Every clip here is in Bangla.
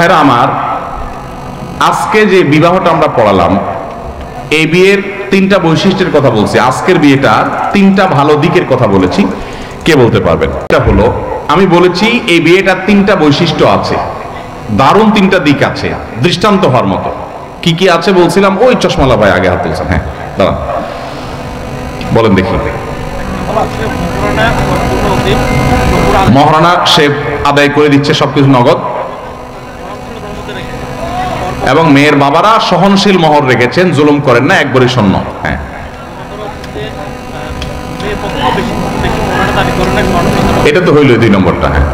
ভাইরা আমার, আজকে যে বিবাহটা আমরা পড়ালাম, এই বিয়ের তিনটা বৈশিষ্ট্যের কথা বলছি। আজকের বিয়েটা তিনটা ভালো দিকের কথা বলেছি। কে বলতে পারবেন এটা হলো, আমি বলেছি এই বিয়েটার তিনটা বৈশিষ্ট্য আছে। দারুণ তিনটা দিক আছে, দৃষ্টান্ত হওয়ার মতো। কি কি আছে বলছিলাম? ওই চশমালা ভাই আগে হাত তুলছেন। হ্যাঁ দাঁড়ান। বলেন দেখি। মহারানা, সে আদায় করে দিচ্ছে, সবকিছু নগদ। এবং মেয়ের বাবারা সহনশীল মহর রেখেছেন, জুলুম করেন না, একবারই শূন্য। হ্যাঁ। এটা তো হইল দুই নম্বরটা হ্যাঁ।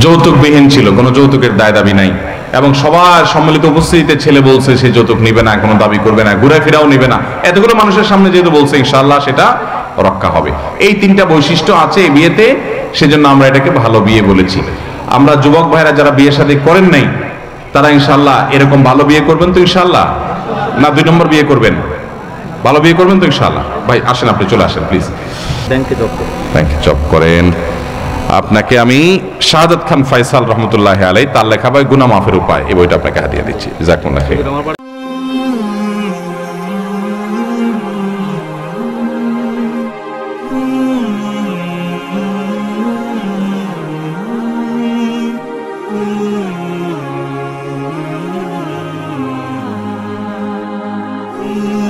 যৌতুকবিহীন ছিল, কোনো যৌতুকের দায় দাবি নাই। এবং সবার সম্মিলিত উপস্থিতিতে ছেলে বলছে, সে যৌতুক নিবে না, কোনো দাবি করবে না ঘুরে ফিরাও নিবে না। এতগুলো মানুষের সামনে যেহেতু বলছে ইনশাল্লাহ সেটা রক্ষা হবে। এই তিনটা বৈশিষ্ট্য আছে বিয়েতে। সেজন্য আমরা এটাকে ভালো বিয়ে বলেছি। আমরা যুবক ভাইরা যারা বিয়ে শাদী করেন নাই তারা ইনশাল্লাহ এরকম ভালো বিয়ে করবেন তো ইনশাল্লাহ না দুই নম্বর বিয়ে করবেন? ভালো বিয়ে করবেন তো ইনশাল্লাহ ভাই আসেন আপনি চলে আসেন প্লিজ ব্যাংকে জব করি জব করেন। আপনাকে আমি শাহাদত খান ফয়সাল রহমতুল্লাহ আলাই তার লেখা ভাই গুনা মাফের উপায় এই বইটা আপনাকে হাতিয়ে দিচ্ছি। জাকুল্লাহ Amen.